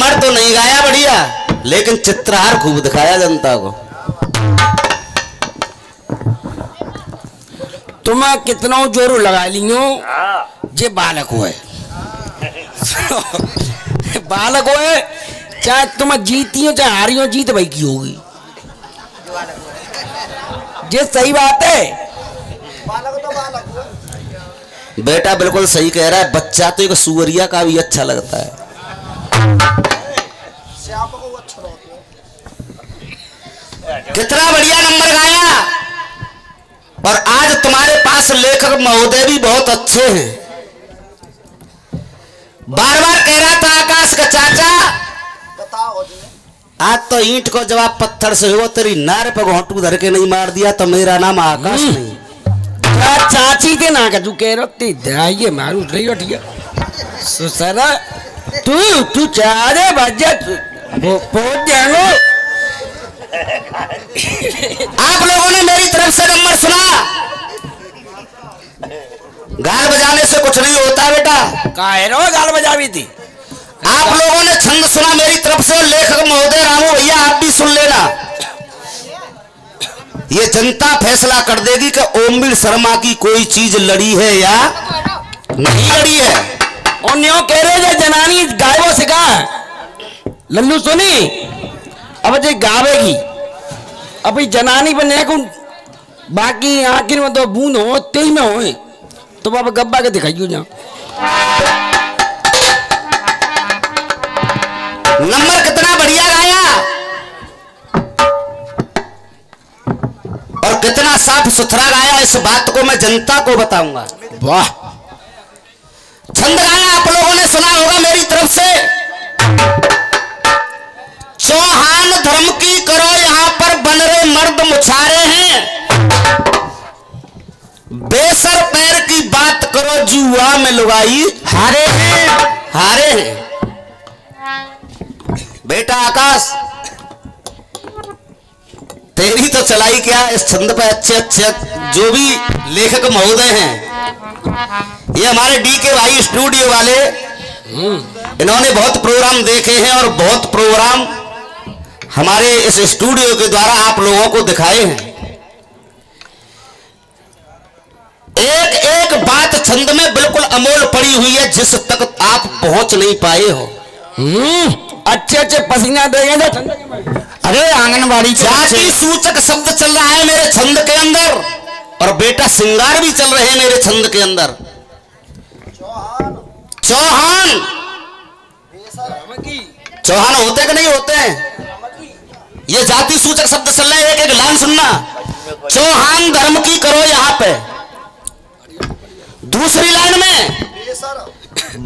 Number तो नहीं गाया बढ़िया। लेकिन चित्रहार खूब दिखाया जनता को। तुम्हें कितना ज़ोर लगा लियो? जे बालक हुए। बालक हुए चाहे तुम जीती हो चाहे हारी हो जीत भाई की होगी। ये सही बात है। बेटा बिल्कुल सही कह रहा है बच्चा तो एक सुअरिया का भी अच्छा लगता है। कितना बढ़िया नंबर गाया। और आज तुम्हारे पास लेखक महोदय भी बहुत अच्छे हैं। बार बार कह रहा था आकाश का चाचा आज तो ईंट को जवाब पत्थर से हुआ तेरी नार पर घोटू धर के नहीं मार दिया तो मेरा नाम आकाश नहीं। क्या चाची के ना कजू कह रहा ते मारू रही उठिया सुसरा तू तू चारे बजे पहुँच जाएँगे आप लोगों ने मेरी तरफ़ से नंबर सुना। गाल बजाने से कुछ नहीं होता बेटा। काहे रो गाल बजावी थी? आप लोगों ने छंद सुना मेरी तरफ़ से लेखक महोदय रामू भैया आप भी सुन लेना। ये जनता फैसला कर देगी कि ओमवीर शर्मा की कोई चीज़ लड़ी है या नहीं लड़ी है। और न्यो कह रहे जनानी गायबो सिखा लल्लू सुनी अब जे गावेगी अभी जनानी बने को बाकी आखिर में तो बूंद हो तेज में हो तो बाबा गब्बा के दिखाइयो जा। नंबर कितना बढ़िया गाया? और कितना साफ़ सुथरा गाया इस बात को मैं जनता को बताऊँगा। वाह। छंद गाया आप लोगों ने सुना होगा मेरी तरफ़ से। चौहान धर्म की करो, यहाँ पर बन रहे मर्द मुछारे हैं। बेसर पैर की बात करो, जुआ में लुगाई। हारे हैं हारे हैं। बेटा आकाश, तेरी तो चलाई क्या इस छंद पे अच्छे अच्छे, जो भी लेखक महोदय हैं। ये हमारे डी के भाई स्टूडियो वाले, इन्होंने बहुत प्रोग्राम देखे हैं और बहुत प्रोग्राम हमारे इस स्टूडियो के द्वारा आप लोगों को दिखाए हैं। एक एक बात छंद में बिल्कुल अमोल पड़ी हुई है जिस तक आप पहुँच नहीं पाए हो। हम्म अच्छे अच्छे पसीना देंगे अरे आंगनबाड़ी जाति सूचक शब्द चल रहा है मेरे छंद के अंदर और बेटा सिंगार भी चल रहे हैं मेरे छंद के अंदर। चौहान! चौहान होते कि नहीं होते हैं? ये जाति सूचक शब्द चल रहे हैं एक एक लाइन सुनना। चौहान धर्म की करो यहाँ पे। दूसरी लाइन में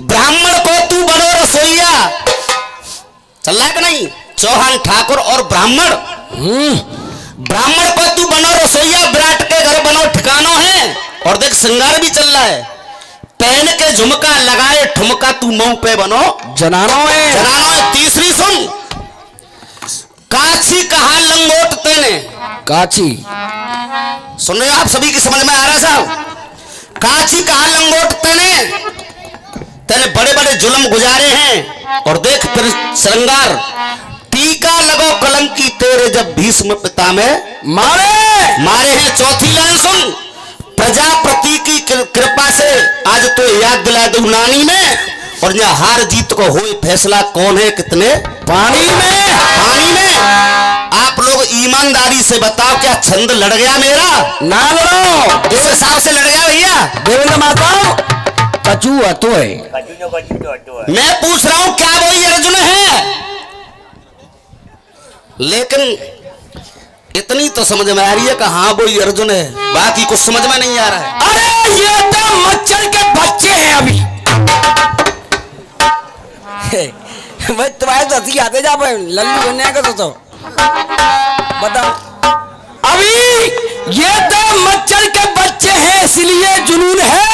ब्राह्मण को तू बनो रसोईया। चल रहा है कि नहीं? चौहान ठाकुर और ब्राह्मण। ब्राह्मण को तू बनो रसोईया विराट के घर बनो ठिकानो है। और देख श्रृंगार भी चल रहा है। पहन के झुमका लगाए ठुमका तू मुँह पे बनो। जनानो है। जनानो है तीसरी सुन। काछी कहा लंगोट तेने काची। सुन रहे हो आप सभी की समझ में आ रहा है साहब? काची कहा लंगोट तेने तेने बड़े बड़े जुलम गुजारे हैं। और देख फिर श्रृंगार टीका लगो कलंकी तेरे जब भीष्म पिता में मारे! मारे हैं। चौथी लाइन सुन। प्रजापति की कृपा से आज तो याद दिला दू नानी में। और यहाँ हार जीत को हुए फैसला कौन है कितने? पानी में पानी में। आप लोग ईमानदारी से बताओ क्या छंद लड़ गया मेरा? ना लड़ो। इस हिसाब से लड़ गया भैया? देवेंद्र माता कचू हतो है मैं पूछ रहा हूँ क्या वही अर्जुन है? लेकिन इतनी तो समझ में आ रही है कि हाँ वही अर्जुन है। बाकी कुछ समझ में नहीं आ रहा है। अरे ये तो मच्छर के बच्चे हैं अभी। भाई तुम्हारे तो हँसी आते जा भाई लल्लू बनने का तो बताओ। अभी ये तो मच्छर के बच्चे हैं, इसलिए जुनून है।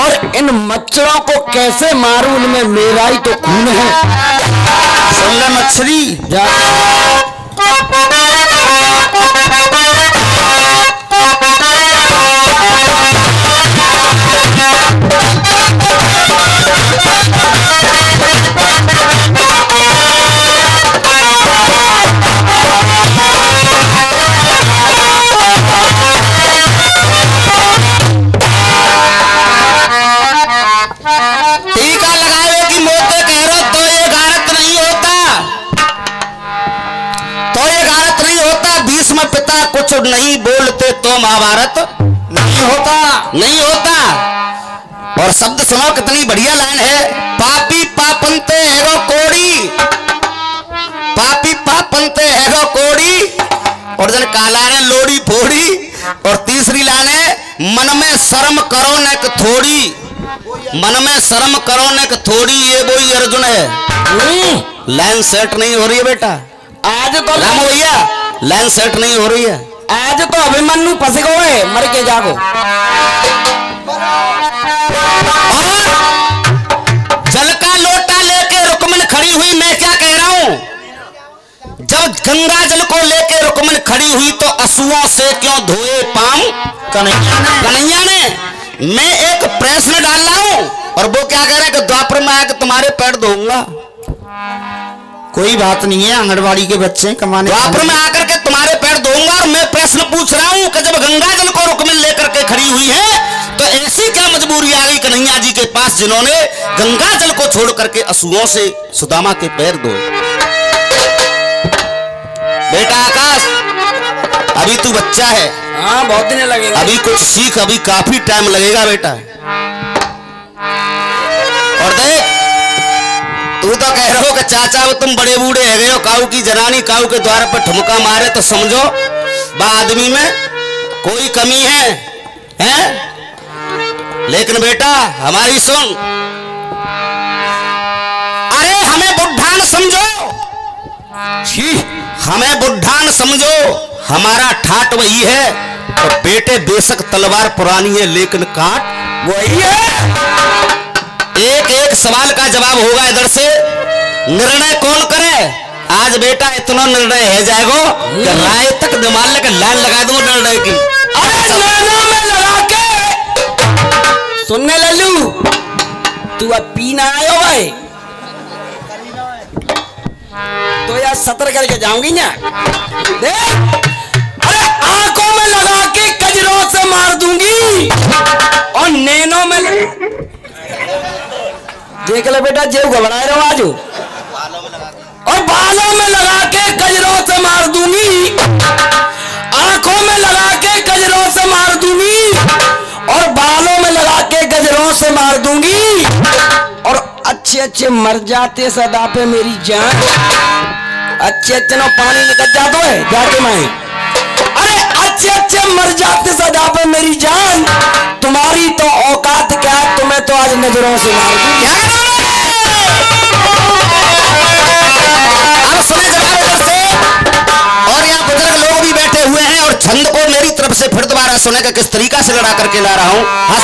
और इन मच्छरों को कैसे मारूं, उनमें मेरा ही तो खून है। सुन ले मछली जा। पिता कुछ नहीं बोलते तो महाभारत नहीं होता। नहीं होता। और शब्द सुनो कितनी बढ़िया लाइन है। पापी पापंते हैगो कोड़ी। पापी पापंते हैगो कोड़ी। और जन काला ने लोड़ी फोड़ी। और तीसरी लाइन है मन में शर्म करो न थोड़ी। मन में शर्म करो न थोड़ी ये वही अर्जुन है। हम्म, लाइन सेट नहीं हो रही है बेटा। आज तो राम भैया लाइन सेट नहीं हो रही है। आज तो अभिमन्यु फंस गए मर के जागो। जल का लोटा लेके रुकमन खड़ी हुई मैं क्या कह रहा हूँ? जब गंगा जल को लेके रुकमन खड़ी हुई तो असुओं से क्यों धोए पाम? कन्हैया ने। कन्हैया ने। मैं एक प्रश्न डाल रहा हूँ और वो क्या कह रहा है कि द्वापर में आकर तुम्हारे पैर धोऊँगा? कोई बात नहीं है आंगनबाड़ी के बच्चे कमाने द्वापर में आकर के तुम्हारे पैर धोऊँगा और मैं प्रश्न पूछ रहा हूँ कि जब गंगा जल को रुकमन लेकर के खड़ी हुई है तो ऐसी क्या मजबूरी आ गई कन्हैया जी के पास जिन्होंने गंगा जल को छोड़ करके असुओं से सुदामा के पैर धोए? बेटा आकाश अभी तू बच्चा है। हाँ बहुत दिन लगेंगे। अभी कुछ सीख अभी काफ़ी टाइम लगेगा बेटा। तू तो कह रहे हो कि चाचा वो तुम बड़े बूढ़े है गए हो, काऊ की जनानी, काऊ के द्वार पर ठुमका मारे तो समझो बा आदमी में कोई कमी है, हैं? लेकिन बेटा, हमारी सुन। अरे, हमें बुढ़ा न समझो। छी, हमें बुढ़ा न समझो। हमारा ठाट वही है तो बेटे बेशक तलवार पुरानी है, लेकिन काट वही है। एक एक सवाल का जवाब होगा इधर से। निर्णय कौन करे? आज बेटा इतना निर्णय है जाएगो कि राय तक दिमाग लगे लाइन लगा दूँगा निर्णय की। में लगा के सुनने लल्लू तू अब पीना आयो भाई। तो यार सतर करके जाऊँगी ना? देख अरे आँखों में लगा के कजरों से मार दूँगी और नैनों में देख ले बेटा, जेब घबरा रहे आज। और बालों में लगा के कजरों से मार दूँगी। आँखों में लगा के गजरों से मार दूँगी। और बालों में लगा के गजरों से मार दूँगी। और अच्छे अच्छे मर जाते सदा पे मेरी जान। अच्छे अच्छे ना पानी निकल जाते है जाके मैं अच्छे अच्छे मर जाते सदा पे मेरी जान। तुम्हारी तो औकात क्या तुम्हें तो आज नज़रों से मार दूँगी अब से। और यहाँ बुज़ुर्ग लोग भी बैठे हुए हैं और छंद को मेरी तरफ़ से फिर दोबारा सुने का किस तरीका से लड़ा करके ला रहा हूँ। हाँ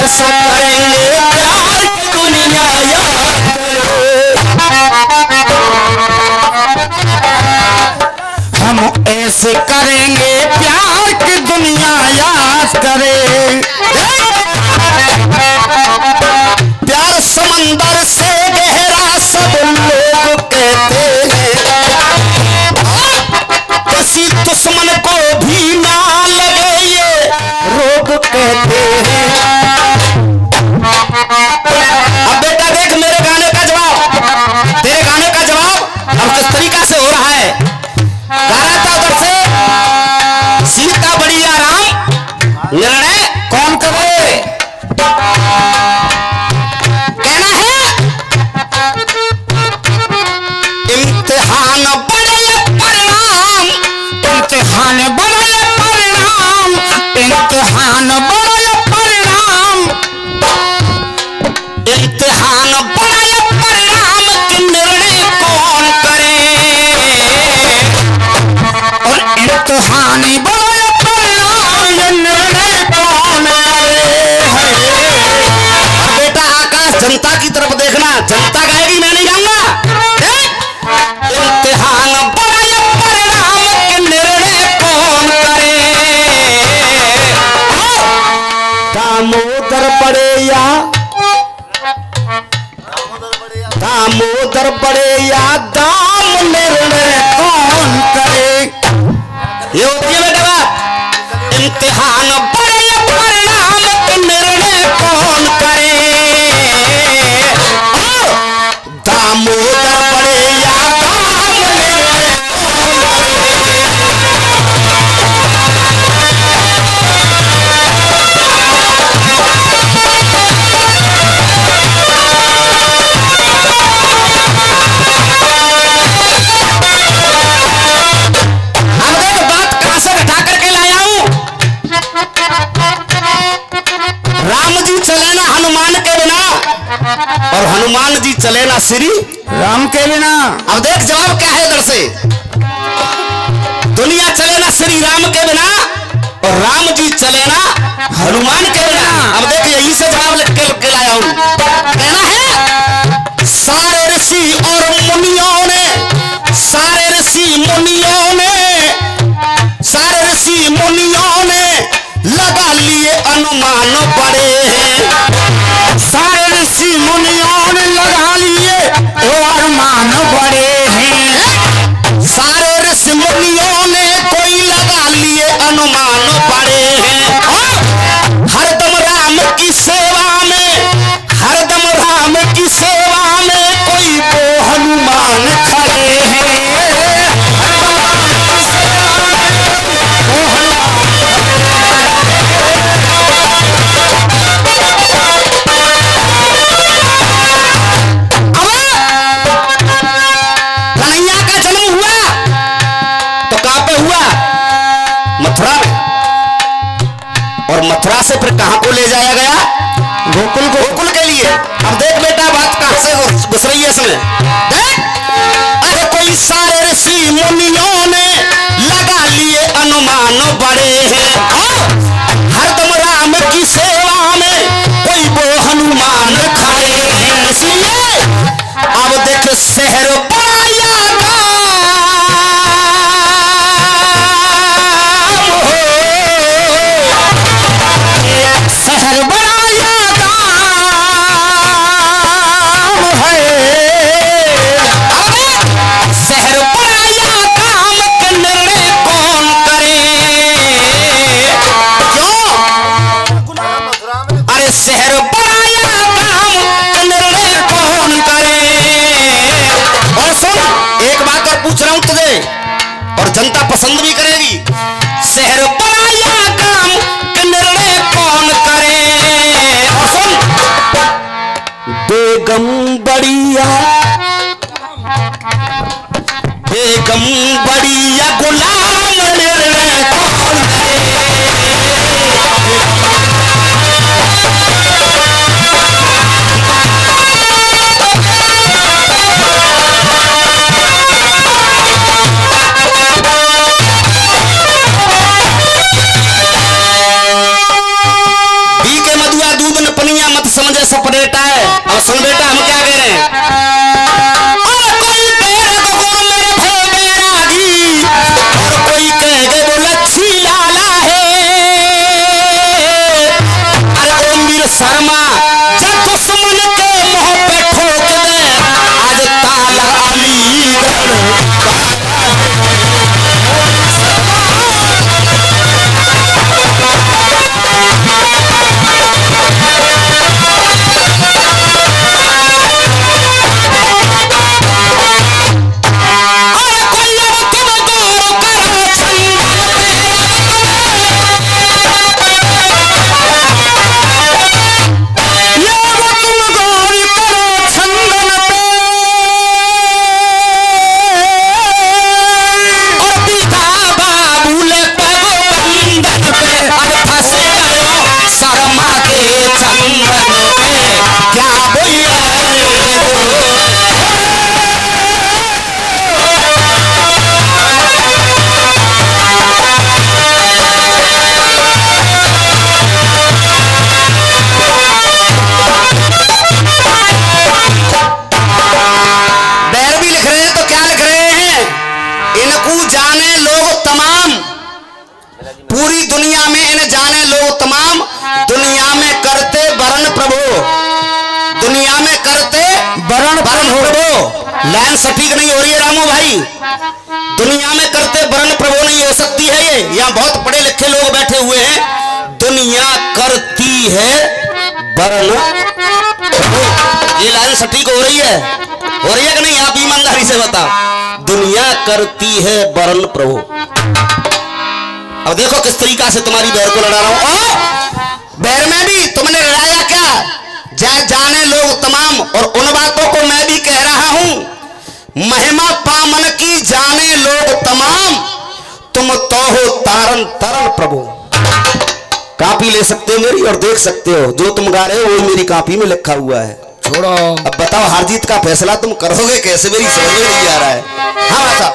कैसा प्यार दुनिया याद हम ऐसे करेंगे प्यार की दुनिया याद करे। श्री राम के बिना। अब देख जवाब क्या है इधर से। दुनिया चले ना श्री राम के बिना। जनता पसंद भी करेगी। शहर बनाया काम निर्णय कौन करे? सुन। बेगम बढ़िया। बेगम बढ़िया, गुलाम में जाने लोग तमाम दुनिया में करते वरण प्रभु। दुनिया में करते वरण वरण प्रभु। लाइन सटीक नहीं हो रही है रामू भाई। दुनिया में करते वरण प्रभु नहीं हो सकती है ये। यहाँ बहुत पढ़े लिखे लोग बैठे हुए हैं। दुनिया करती है वरण ये लाइन सटीक हो रही है। हो रही है कि नहीं? आप ईमानदारी से बताओ। दुनिया करती है वरण प्रभु। अब देखो किस तरीका से तुम्हारी बैर को लड़ा रहा हूँ। और बैर में भी तुमने लड़ाया क्या? जय जाने लोग तमाम और उन बातों को मैं भी कह रहा हूँ। महिमा पामन की जाने लोग तमाम। तुम तो हो तारन तरन प्रभु। कापी ले सकते हो मेरी और देख सकते हो। जो तुम गा रहे हो वो मेरी कापी में लिखा हुआ है। छोड़ो। अब बताओ हार जीत का फैसला तुम करोगे कैसे? मेरी समझ में नहीं आ रहा है। हाँ बता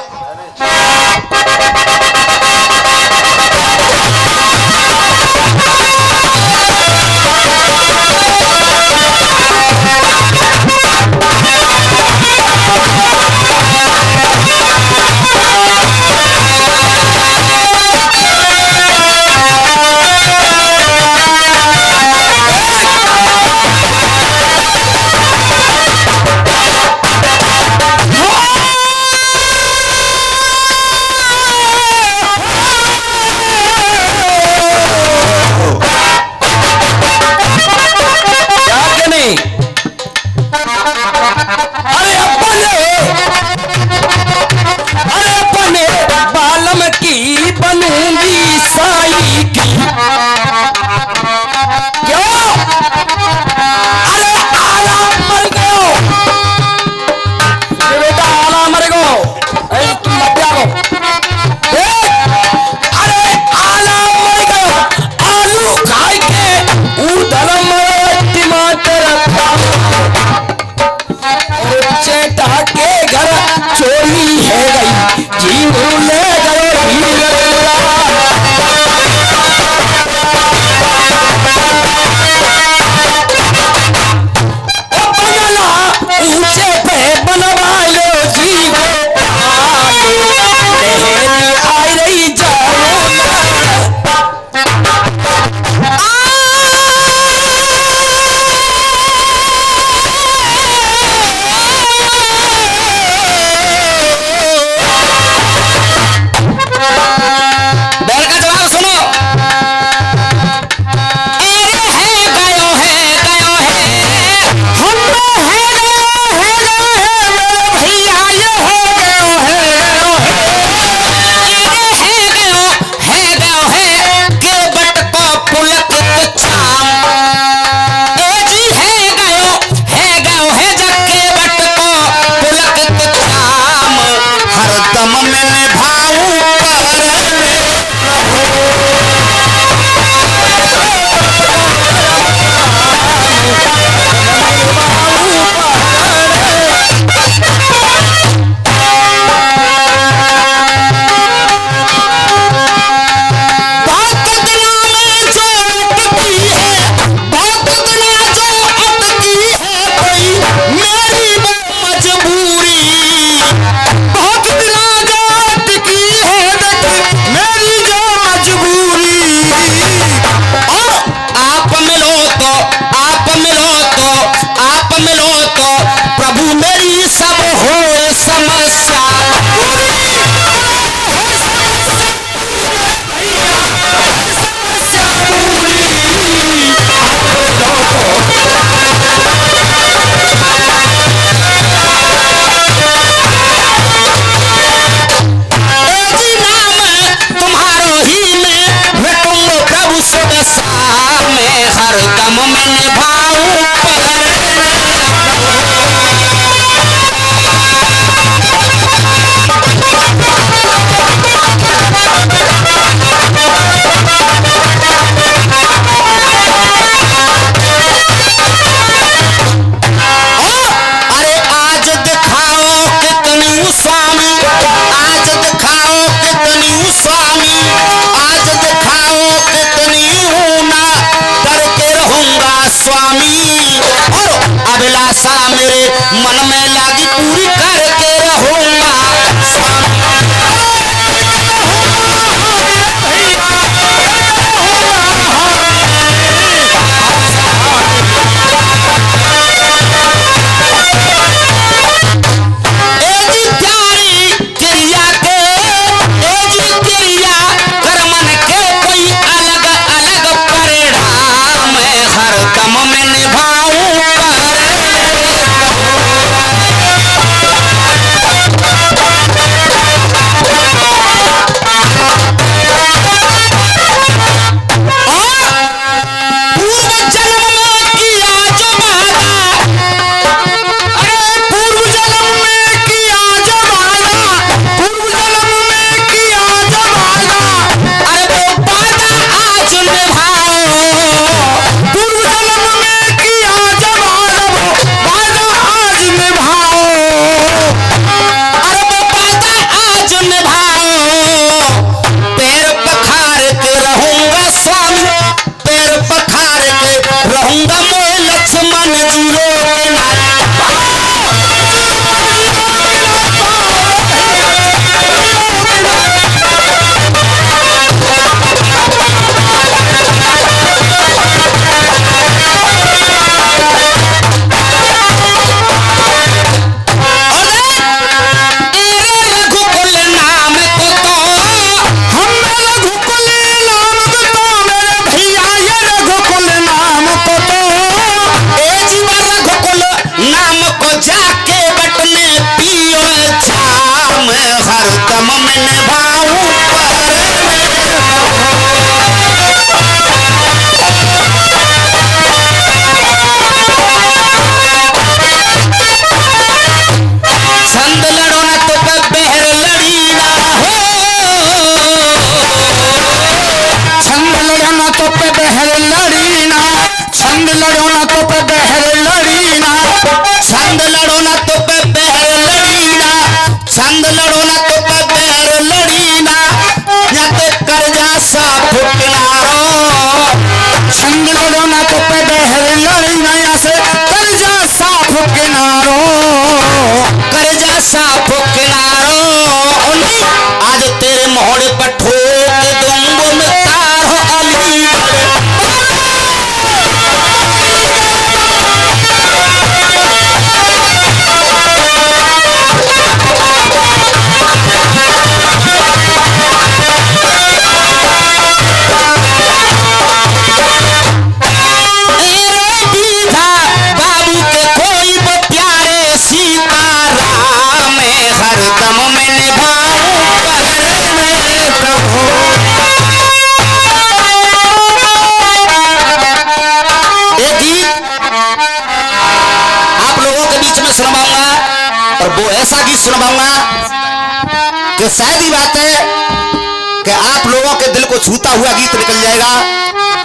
हुआ गीत निकल जाएगा।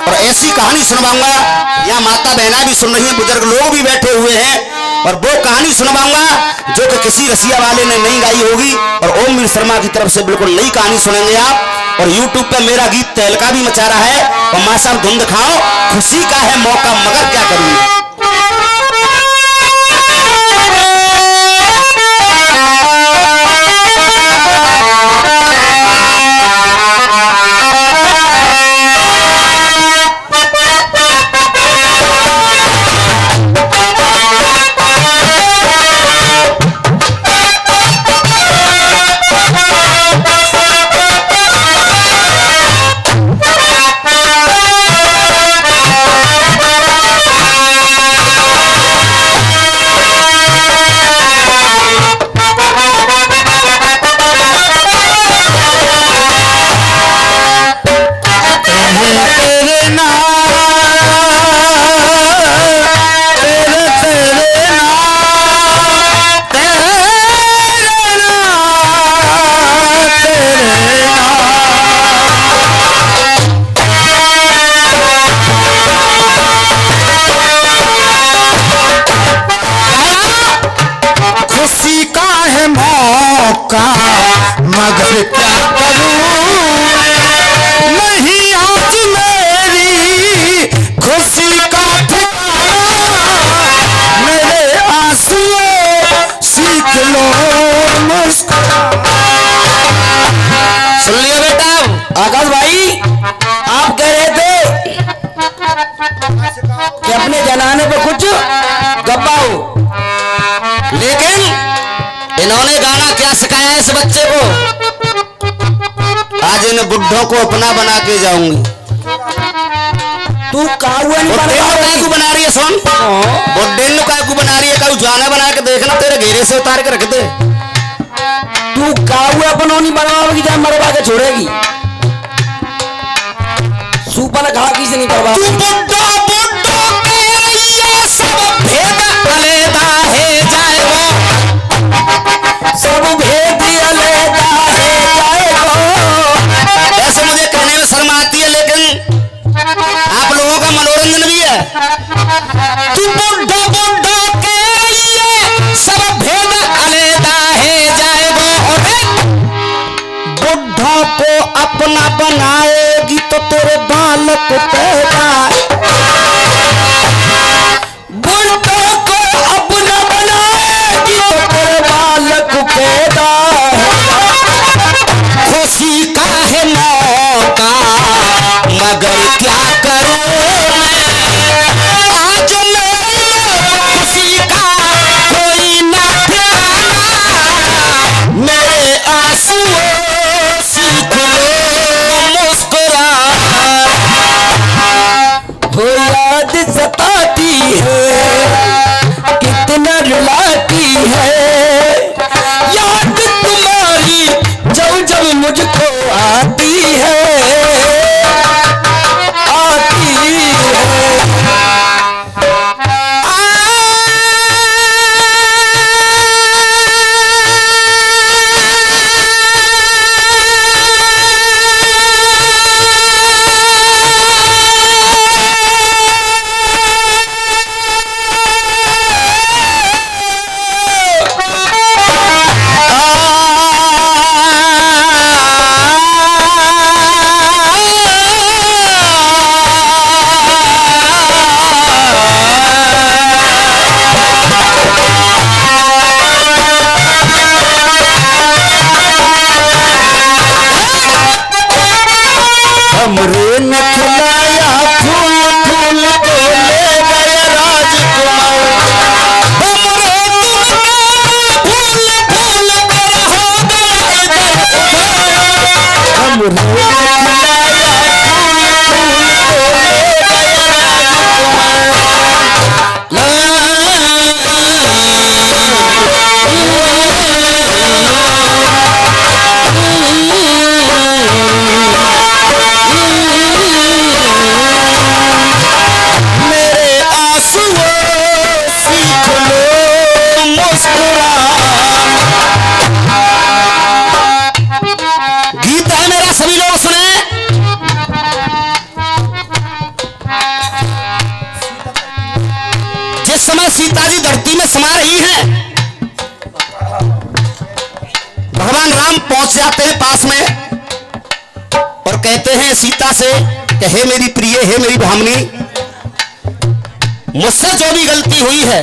और ऐसी कहानी सुनवाऊँगा। यहाँ माता बहना भी सुन रही हैं, बुज़ुर्ग लोग भी बैठे हुए हैं। और वो कहानी सुनवाऊँगा, जो कि किसी रसिया वाले ने नहीं गाई होगी। और ओम वीर शर्मा की तरफ़ से बिल्कुल नई कहानी सुनेंगे आप। और यूट्यूब पे मेरा गीत तहलका भी मचा रहा है। और माँ साहब धुंध खाओ, खुशी का है मौका, मगर क्या करूँ? आज को अपना बना के जाऊँगी। तू बुड्ढे बन रहा है सोन। बुड्ढे काकू बना रही है कल जाना बना के देखना तेरे घेरे से उतार के रख दे। तू काऊ अपनो नहीं बनाओगी जब मरवा के छोड़ेगी। सुपन खा किसी नहीं करवा बनाएगी तो तेरे बालक कि हे मेरी प्रिय हे मेरी भामनी मुझसे जो भी गलती हुई है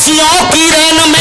असियों की रहनमई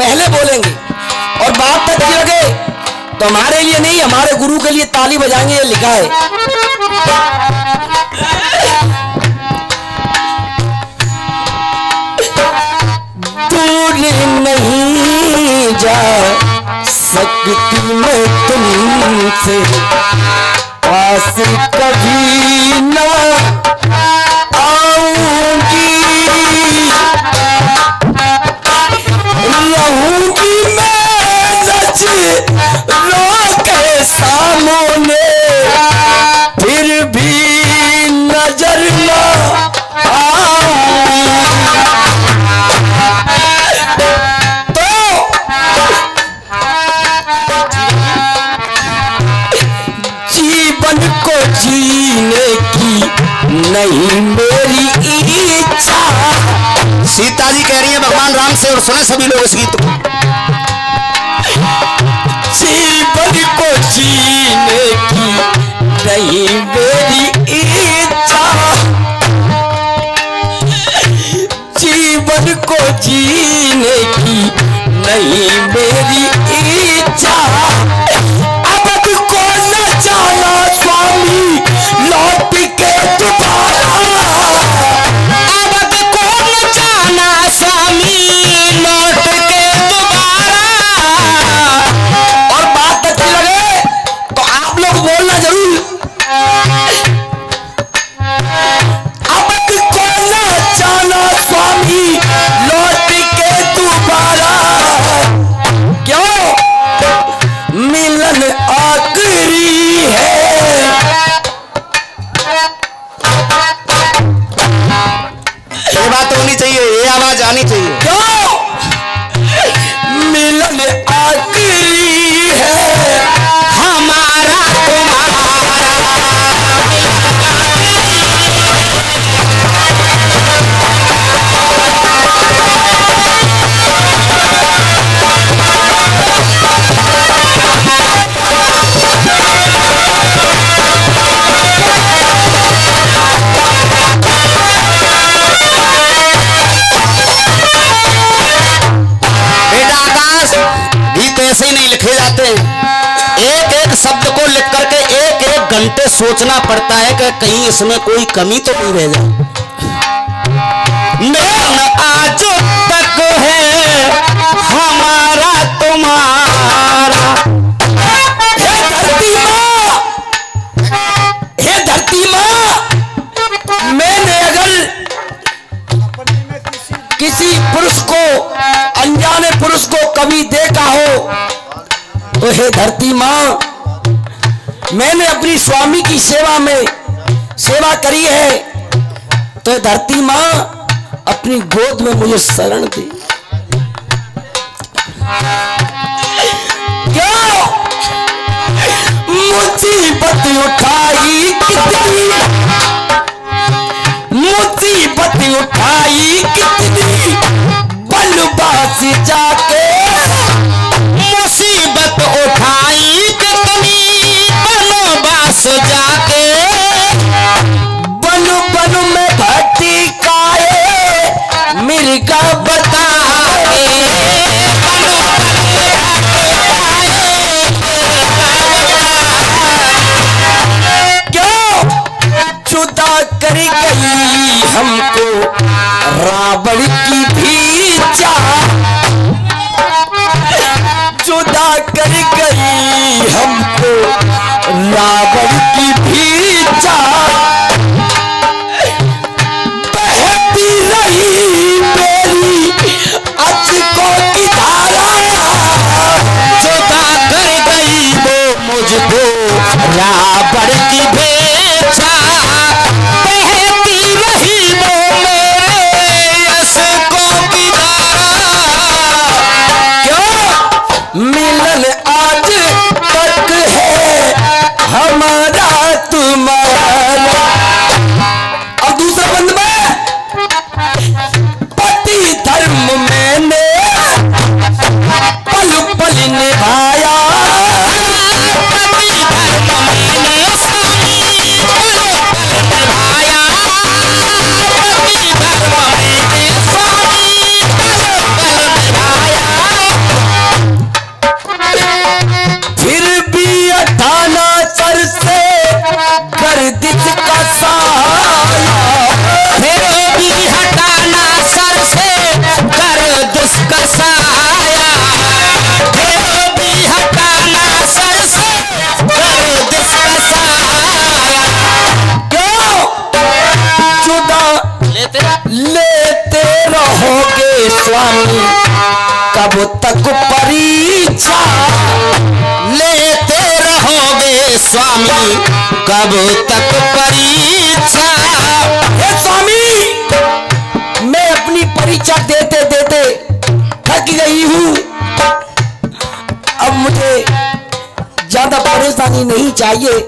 पहले बोलेंगे। और बात तक जियोगे तो हमारे लिए नहीं, हमारे गुरु के लिए ताली बजाएँगे, ये लिखा है। दूर नहीं जा सकती मैं तुमसे, पास कभी नहीं, मेरी इच्छा। सीता जी कह रही है, भगवान राम से और सुने सभी लोग इस गीत को। जीवन को जीने की नहीं, मेरी इच्छा। जीवन को जीने की नहीं, मेरी घंटे सोचना पड़ता है कि कहीं इसमें कोई कमी तो नहीं रह जाए। सेवा में सेवा करी है तो धरती माँ अपनी गोद में मुझे शरण दी। क्यों? मुसीबत उठाई कितनी? मुसीबत उठाई अब तक परीक्षा। स्वामी, मैं अपनी परीक्षा देते देते थक गई हूँ। अब मुझे ज़्यादा परेशानी नहीं चाहिए।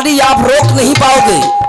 गाड़ी आप रोक नहीं पाओगे।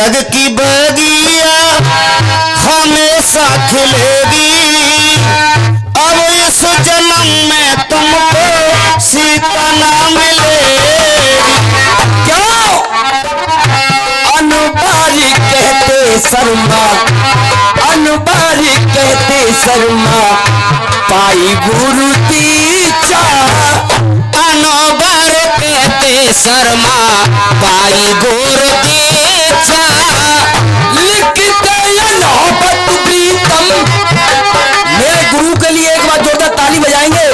सूरज की बगिया हमेशा खिलेगी अब इस जन्म में तुमको सीता ना मिलेगी। क्यों? अनुबारी कहते शर्मा अनुबारी कहते शर्मा। पाई गुरु चा अनोबर कहते शर्मा भाई गोर देचा लिखते नौबत प्रीतम। मेरे गुरु के लिए एक बार जोरदार ताली बजाएँगे।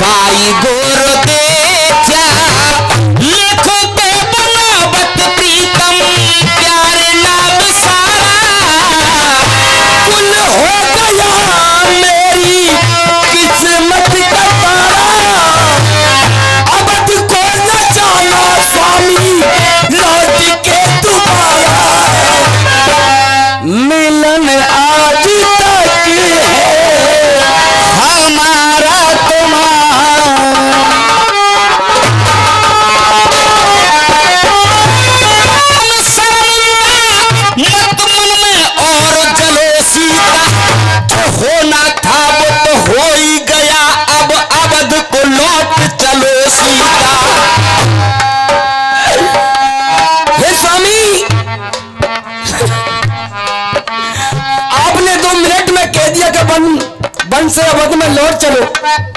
বাই গো अवध में लौट चलो।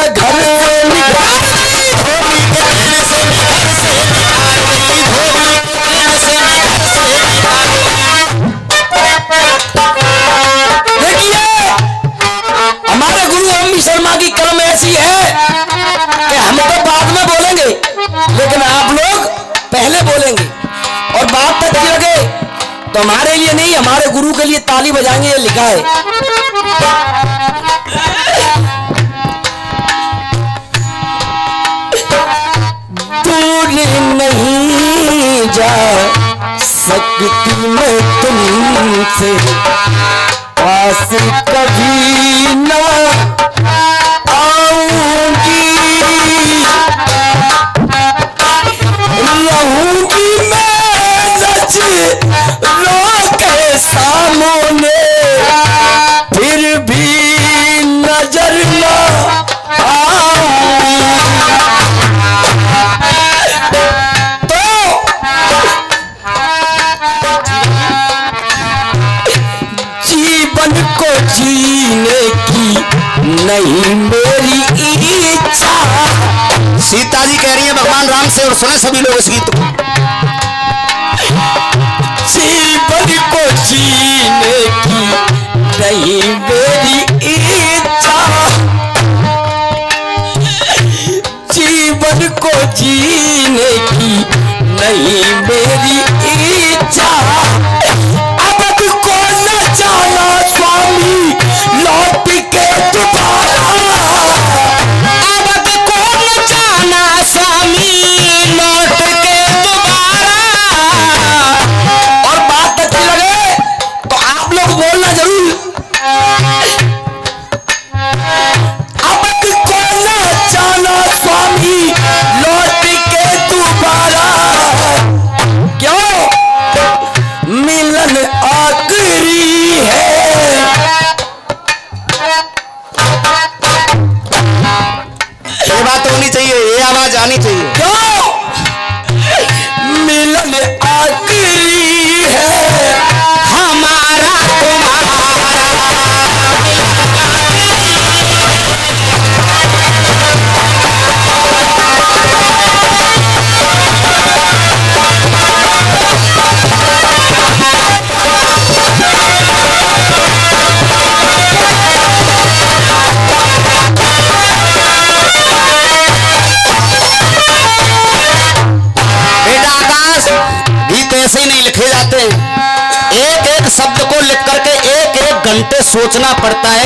मेरे घर देखिए हमारे गुरु अम्मी शर्मा की कलम ऐसी है कि हम तो बाद में बोलेंगे, लेकिन आप लोग पहले बोलेंगे। और बात तक लगे तो हमारे लिए नहीं, हमारे गुरु के लिए ताली बजाएँगे, ये लिखा है। नहीं जा सकती मैं तुमसे। पास कभी ना नहीं मेरी इच्छा। सीता जी कह रही है, भगवान राम से और सुने सभी लोग इस गीत को। जीवन को जीने की नहीं मेरी इच्छा। जीवन को जीने की नहीं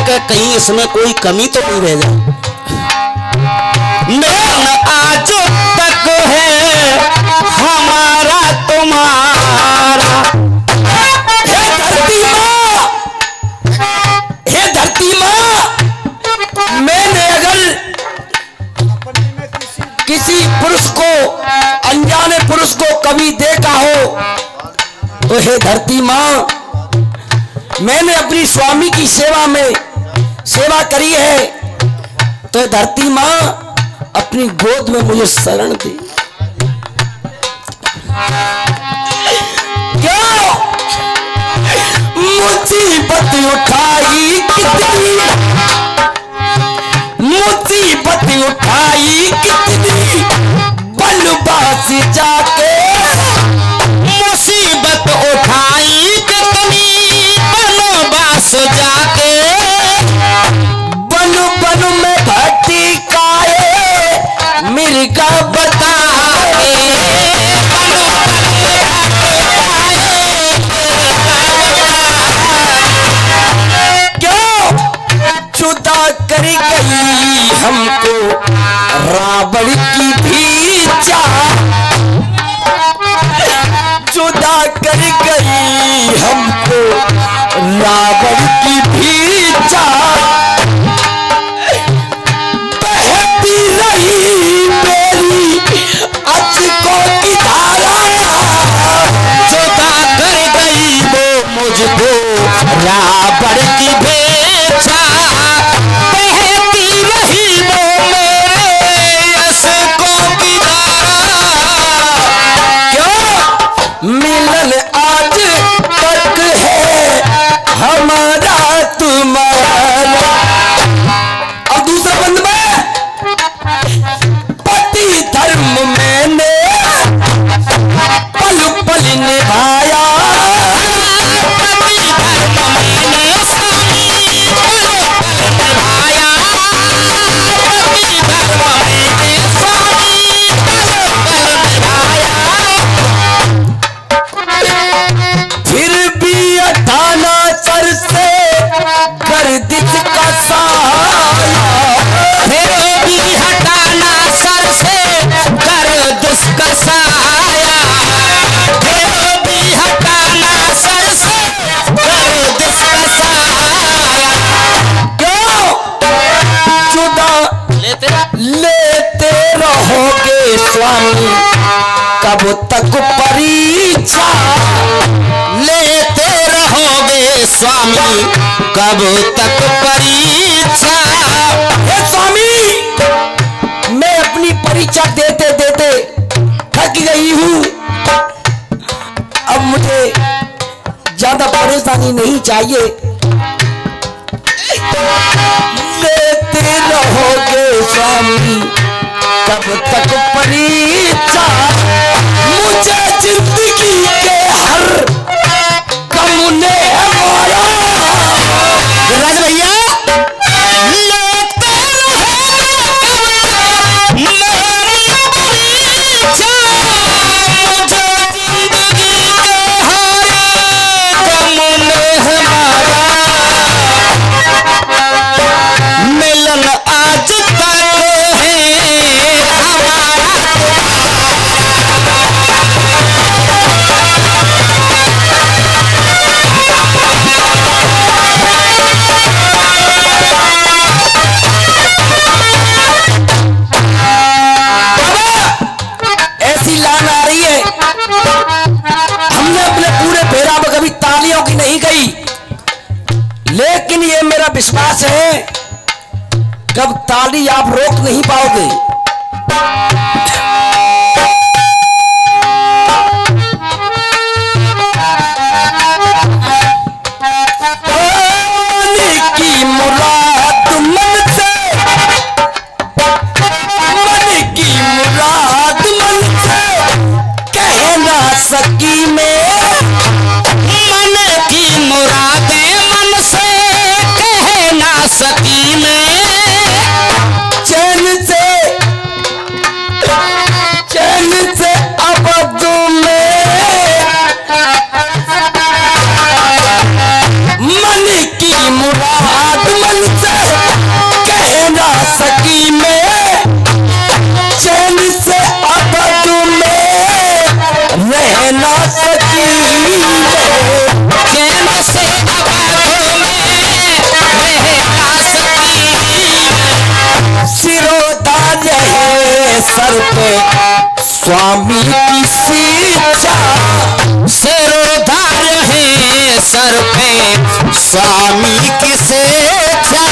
कि कहीं इसमें कोई कमी तो नहीं रह जाए रही है तो धरती माँ अपनी गोद में मुझे शरण दी। बच्चा लेते रहोगे स्वामी, कब तक परीक्षा? स्वामी, मैं अपनी परीक्षा देते देते थक गई हूँ। अब मुझे ज़्यादा परेशानी नहीं चाहिए। लेते रहोगे स्वामी, कब तक परीक्षा? ज़िंदगी के हर कमुने है मारा भैया विश्वास है कब ताली आप रोक नहीं पाओगे। सर पे स्वामी की से सिरोधार है सर पे स्वामी की शिक्षा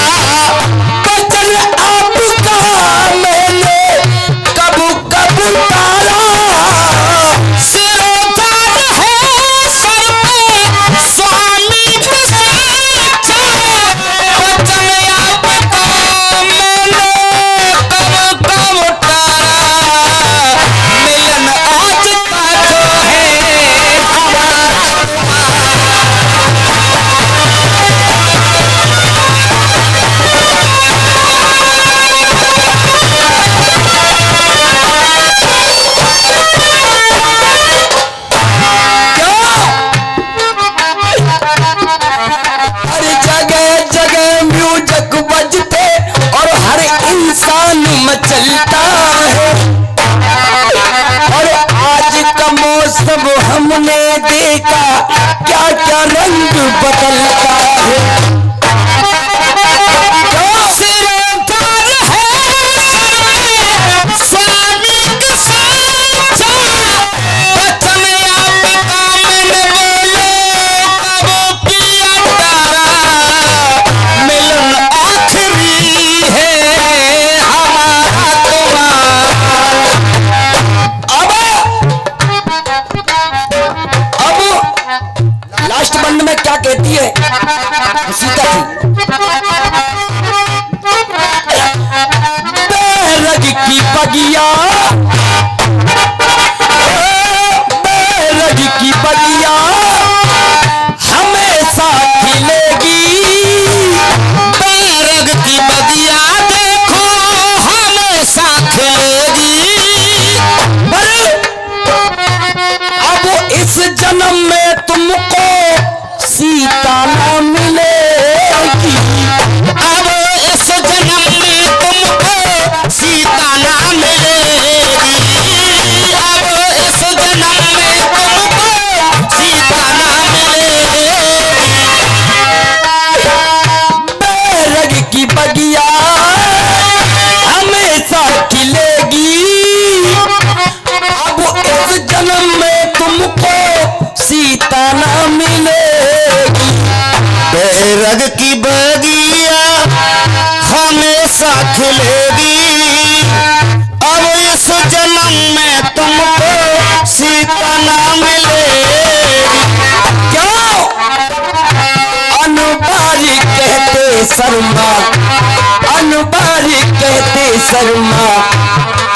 शर्मा।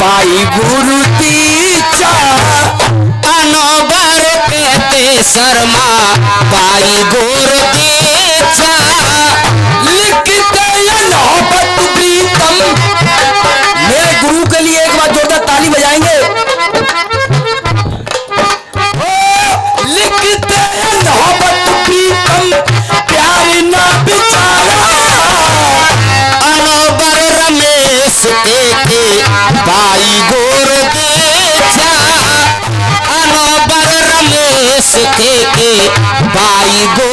पाई गुरु पीछा अनोबर शर्मा। पाई गुरु पीछा लिखते प्रीतम। मेरे गुरु के लिए एक बार जोरदार ताली बजाएँगे। गोर अंगूर बेचा। अनोबर रमेश के बाई गो